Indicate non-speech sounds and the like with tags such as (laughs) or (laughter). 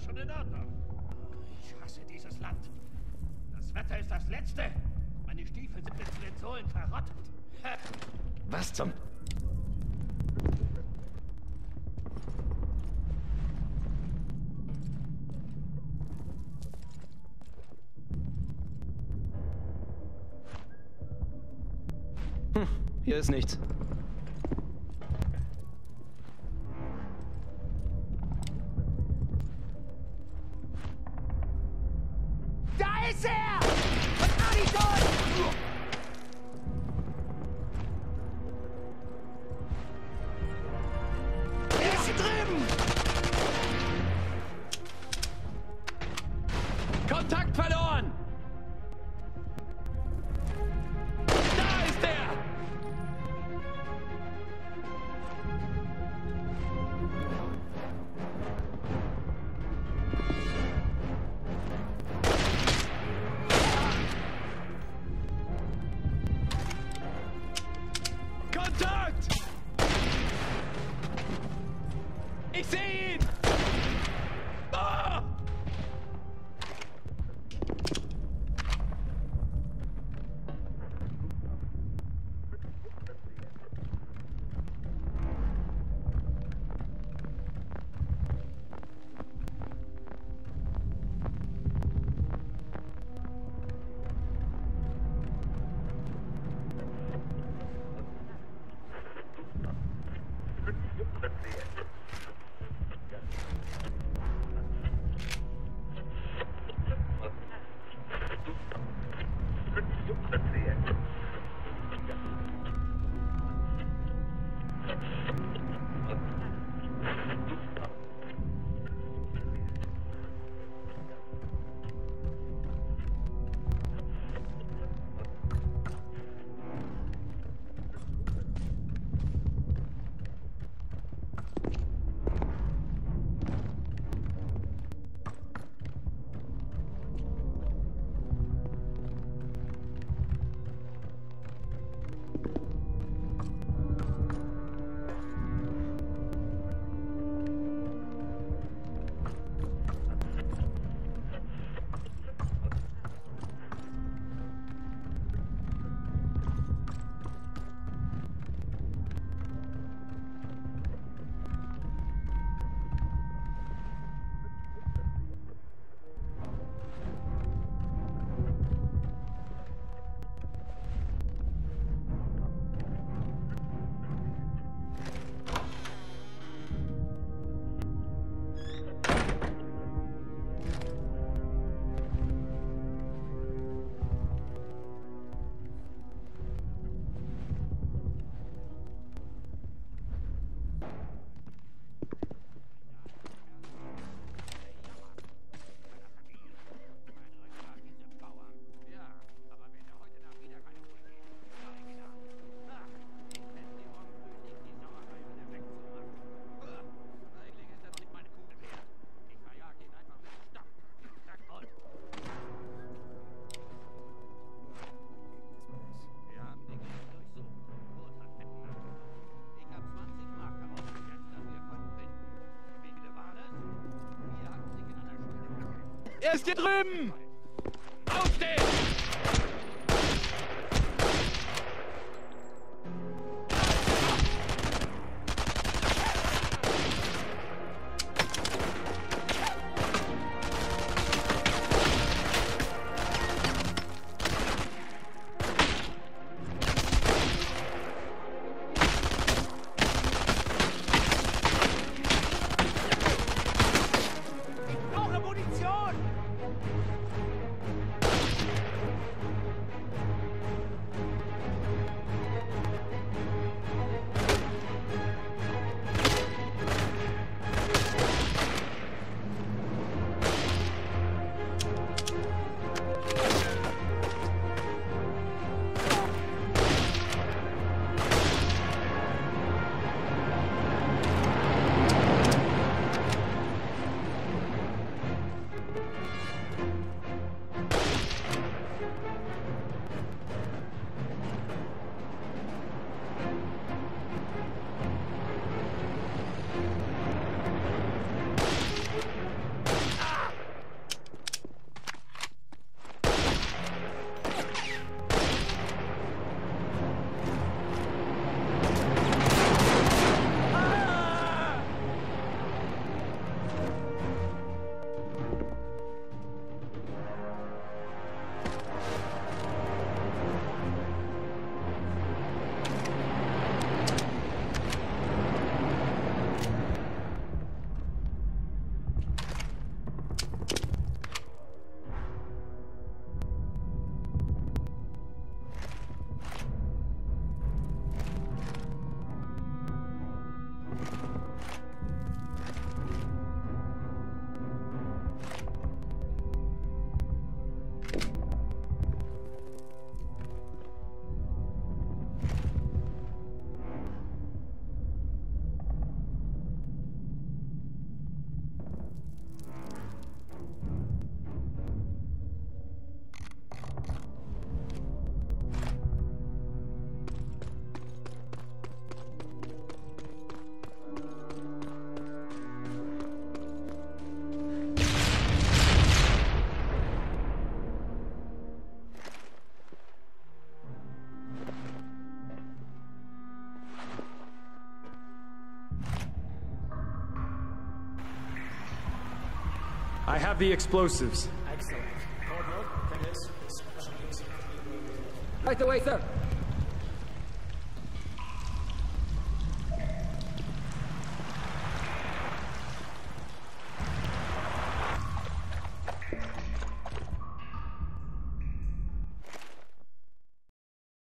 das schon in Ordnung. Ich hasse dieses Land. Das Wetter ist das Letzte. Meine Stiefel sind bis zu den Sohlen verrottet. (laughs) Was zum... Hm, hier ist nichts. Kontakt! Ich sehe ihn! Er ist hier drüben! Aufstehen! I have the explosives. Right away, sir.